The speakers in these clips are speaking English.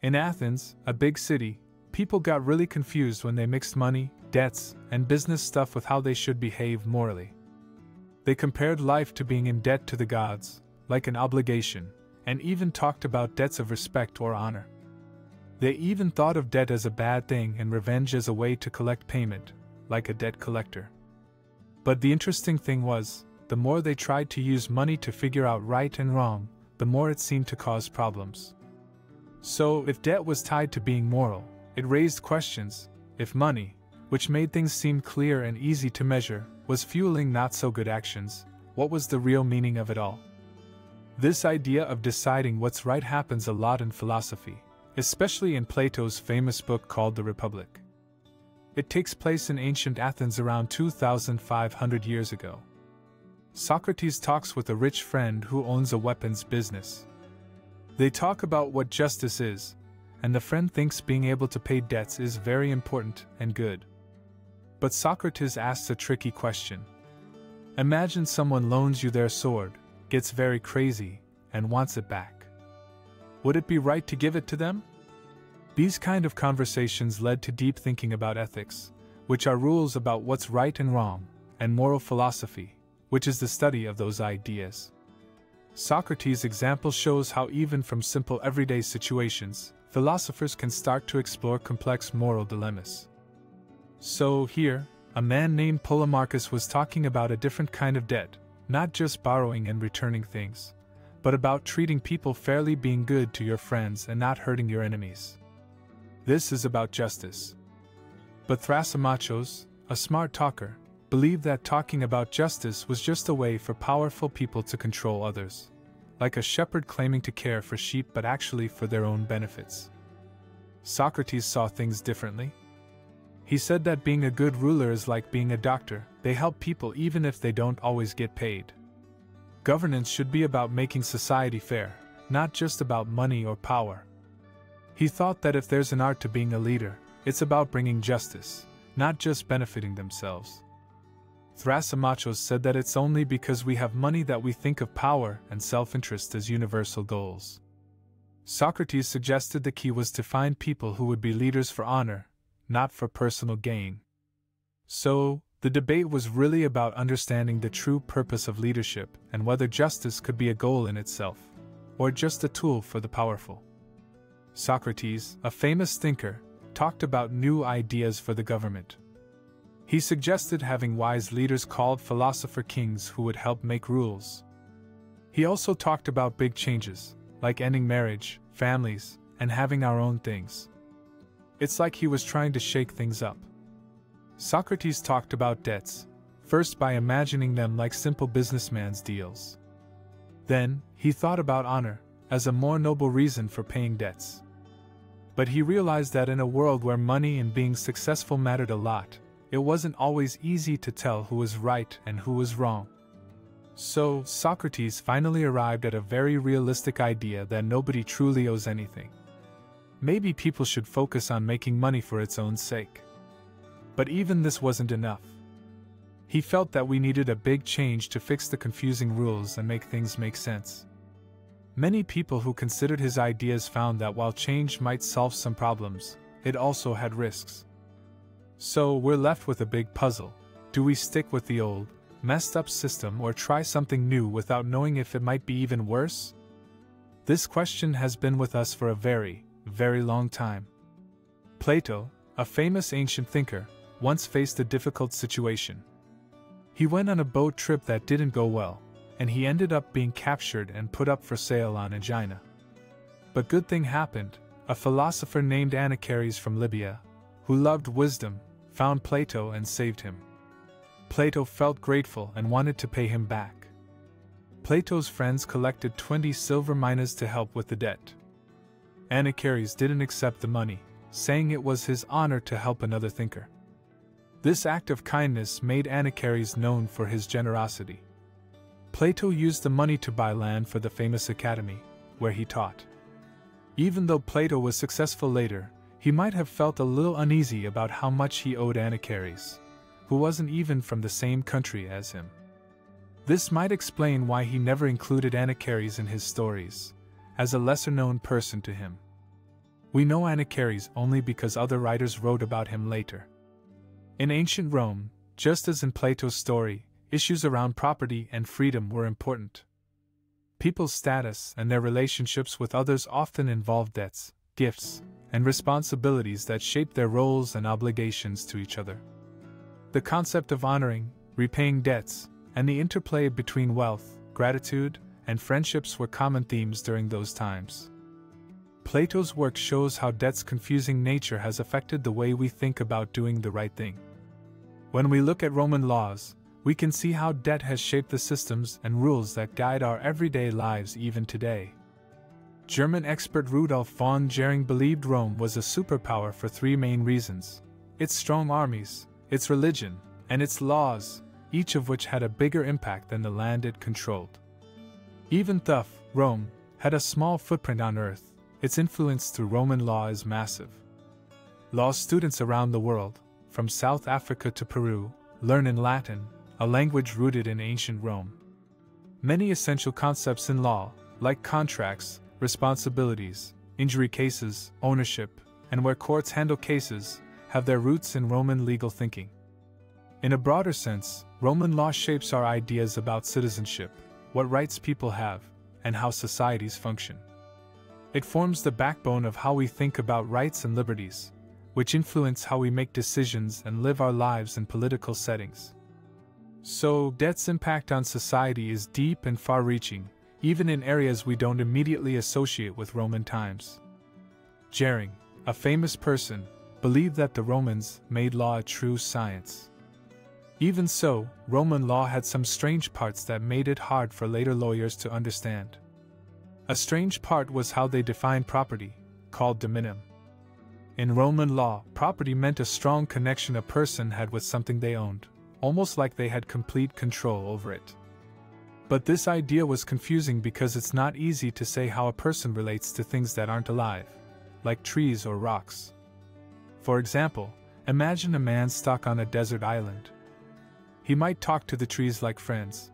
In Athens, a big city, people got really confused when they mixed money, debts, and business stuff with how they should behave morally. They compared life to being in debt to the gods, like an obligation, and even talked about debts of respect or honor. They even thought of debt as a bad thing and revenge as a way to collect payment, like a debt collector. But the interesting thing was, the more they tried to use money to figure out right and wrong, the more it seemed to cause problems. So, if debt was tied to being moral, it raised questions. If money, which made things seem clear and easy to measure, was fueling not so good actions, what was the real meaning of it all? This idea of deciding what's right happens a lot in philosophy, especially in Plato's famous book called The Republic. It takes place in ancient Athens around 2,500 years ago. Socrates talks with a rich friend who owns a weapons business. They talk about what justice is, and the friend thinks being able to pay debts is very important and good. But Socrates asks a tricky question. Imagine someone loans you their sword, gets very crazy, and wants it back. Would it be right to give it to them? These kind of conversations led to deep thinking about ethics, which are rules about what's right and wrong, and moral philosophy, which is the study of those ideas. Socrates' example shows how, even from simple everyday situations, philosophers can start to explore complex moral dilemmas. So, here, a man named Polemarchus was talking about a different kind of debt, not just borrowing and returning things, but about treating people fairly, being good to your friends, and not hurting your enemies. This is about justice. But Thrasymachos, a smart talker, believed that talking about justice was just a way for powerful people to control others, like a shepherd claiming to care for sheep but actually for their own benefits. Socrates saw things differently. He said that being a good ruler is like being a doctor, they help people even if they don't always get paid. Governance should be about making society fair, not just about money or power. He thought that if there's an art to being a leader, it's about bringing justice, not just benefiting themselves. Thrasymachos said that it's only because we have money that we think of power and self interest as universal goals. Socrates suggested the key was to find people who would be leaders for honor, not for personal gain. So, the debate was really about understanding the true purpose of leadership and whether justice could be a goal in itself, or just a tool for the powerful. Socrates, a famous thinker, talked about new ideas for the government. He suggested having wise leaders called philosopher kings who would help make rules. He also talked about big changes, like ending marriage, families, and having our own things. It's like he was trying to shake things up. Socrates talked about debts, first by imagining them like simple businessman's deals. Then, he thought about honor, as a more noble reason for paying debts. But he realized that in a world where money and being successful mattered a lot, it wasn't always easy to tell who was right and who was wrong. So, Socrates finally arrived at a very realistic idea that nobody truly owes anything. Maybe people should focus on making money for its own sake. But even this wasn't enough. He felt that we needed a big change to fix the confusing rules and make things make sense. Many people who considered his ideas found that while change might solve some problems, it also had risks. So we're left with a big puzzle. Do we stick with the old, messed up system or try something new without knowing if it might be even worse? This question has been with us for a very, very long time. Plato, a famous ancient thinker, once faced a difficult situation. He went on a boat trip that didn't go well, and he ended up being captured and put up for sale on Aegina. But good thing happened. A philosopher named Anniceris from Libya, who loved wisdom, found Plato and saved him. Plato felt grateful and wanted to pay him back. Plato's friends collected 20 silver minas to help with the debt. Anniceris didn't accept the money, saying it was his honor to help another thinker. This act of kindness made Anniceris known for his generosity. Plato used the money to buy land for the famous academy, where he taught. Even though Plato was successful later, he might have felt a little uneasy about how much he owed Anniceris, who wasn't even from the same country as him. This might explain why he never included Anniceris in his stories, as a lesser known person to him. We know Anniceris only because other writers wrote about him later. In ancient Rome, just as in Plato's story, issues around property and freedom were important. People's status and their relationships with others often involved debts, gifts, and responsibilities that shape their roles and obligations to each other. The concept of honoring, repaying debts, and the interplay between wealth, gratitude, and friendships were common themes during those times. Plato's work shows how debt's confusing nature has affected the way we think about doing the right thing. When we look at Roman laws, we can see how debt has shaped the systems and rules that guide our everyday lives even today. German expert Rudolf von Jhering believed Rome was a superpower for three main reasons its strong armies, its religion, and its laws, each of which had a bigger impact than the land it controlled. Even though Rome, had a small footprint on Earth, its influence through Roman law is massive. Law students around the world, from South Africa to Peru, learn in Latin, a language rooted in ancient Rome. Many essential concepts in law, like contracts, responsibilities, injury cases, ownership, and where courts handle cases, have their roots in Roman legal thinking. In a broader sense, Roman law shapes our ideas about citizenship, what rights people have, and how societies function. It forms the backbone of how we think about rights and liberties, which influence how we make decisions and live our lives in political settings. So, debt's impact on society is deep and far reaching, even in areas we don't immediately associate with Roman times. Jhering, a famous person, believed that the Romans made law a true science. Even so, Roman law had some strange parts that made it hard for later lawyers to understand. A strange part was how they defined property, called dominium. In Roman law, property meant a strong connection a person had with something they owned, almost like they had complete control over it. But this idea was confusing because it's not easy to say how a person relates to things that aren't alive, like trees or rocks. For example, imagine a man stuck on a desert island. He might talk to the trees like friends.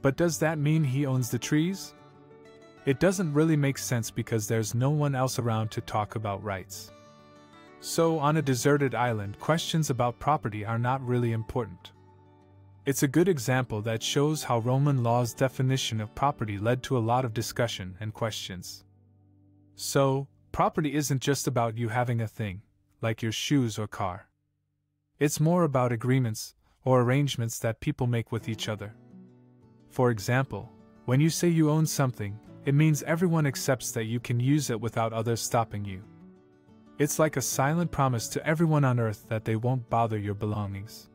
But does that mean he owns the trees? It doesn't really make sense because there's no one else around to talk about rights. So, on a deserted island, questions about property are not really important. It's a good example that shows how Roman law's definition of property led to a lot of discussion and questions. So, property isn't just about you having a thing, like your shoes or car. It's more about agreements or arrangements that people make with each other. For example, when you say you own something, it means everyone accepts that you can use it without others stopping you. It's like a silent promise to everyone on earth that they won't bother your belongings.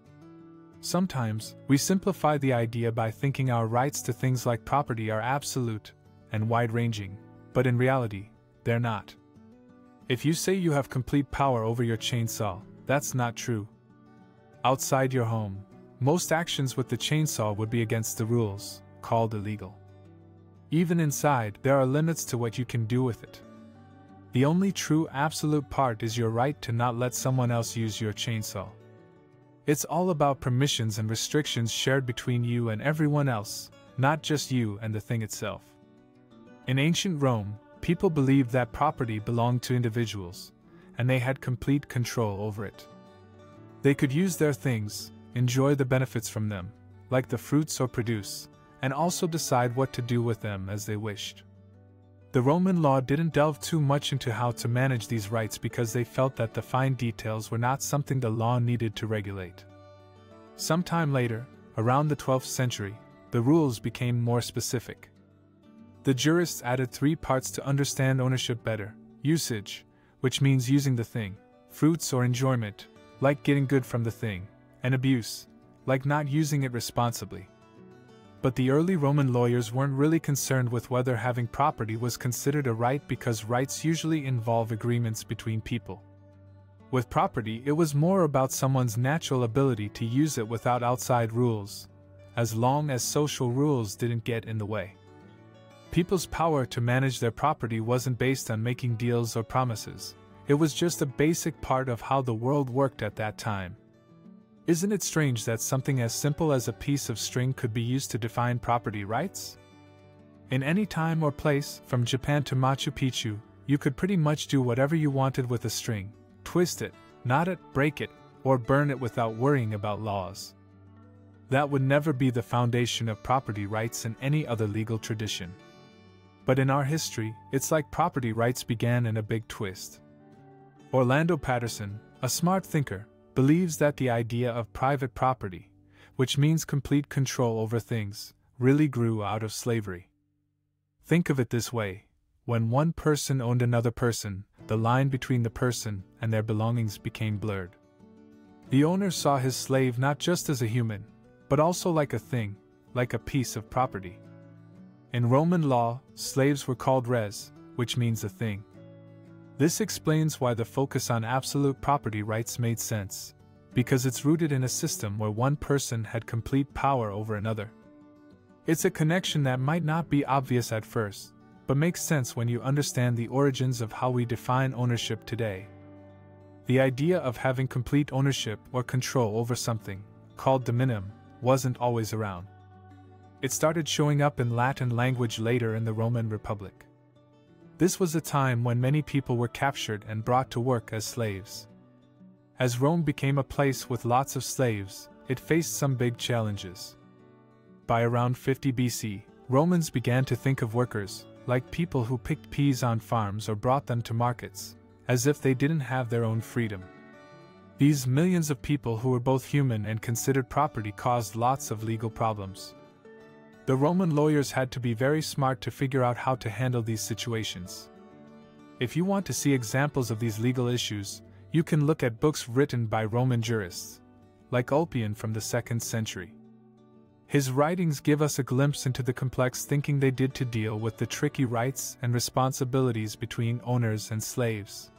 Sometimes, we simplify the idea by thinking our rights to things like property are absolute and wide ranging, but in reality, they're not. If you say you have complete power over your chainsaw, that's not true. Outside your home, most actions with the chainsaw would be against the rules, called illegal. Even inside, there are limits to what you can do with it. The only true absolute part is your right to not let someone else use your chainsaw. It's all about permissions and restrictions shared between you and everyone else, not just you and the thing itself. In ancient Rome, people believed that property belonged to individuals, and they had complete control over it. They could use their things, enjoy the benefits from them, like the fruits or produce, and also decide what to do with them as they wished. The Roman law didn't delve too much into how to manage these rights because they felt that the fine details were not something the law needed to regulate. Sometime later, around the 12th century, the rules became more specific. The jurists added three parts to understand ownership better usage, which means using the thing, fruits or enjoyment, like getting good from the thing, and abuse, like not using it responsibly but the early Roman lawyers weren't really concerned with whether having property was considered a right because rights usually involve agreements between people. With property, it was more about someone's natural ability to use it without outside rules, as long as social rules didn't get in the way. People's power to manage their property wasn't based on making deals or promises, it was just a basic part of how the world worked at that time. Isn't it strange that something as simple as a piece of string could be used to define property rights? In any time or place, from Japan to Machu Picchu, you could pretty much do whatever you wanted with a string twist it, knot it, break it, or burn it without worrying about laws. That would never be the foundation of property rights in any other legal tradition. But in our history, it's like property rights began in a big twist. Orlando Patterson, a smart thinker, believes that the idea of private property, which means complete control over things, really grew out of slavery. Think of it this way when one person owned another person, the line between the person and their belongings became blurred. The owner saw his slave not just as a human, but also like a thing, like a piece of property. In Roman law, slaves were called res, which means a thing. This explains why the focus on absolute property rights made sense, because it's rooted in a system where one person had complete power over another. It's a connection that might not be obvious at first, but makes sense when you understand the origins of how we define ownership today. The idea of having complete ownership or control over something, called dominium, wasn't always around. It started showing up in Latin language later in the Roman Republic. This was a time when many people were captured and brought to work as slaves. As Rome became a place with lots of slaves, it faced some big challenges. By around 50 BC, Romans began to think of workers, like people who picked peas on farms or brought them to markets, as if they didn't have their own freedom. These millions of people who were both human and considered property caused lots of legal problems. The Roman lawyers had to be very smart to figure out how to handle these situations. If you want to see examples of these legal issues, you can look at books written by Roman jurists, like Ulpian from the 2nd century. His writings give us a glimpse into the complex thinking they did to deal with the tricky rights and responsibilities between owners and slaves.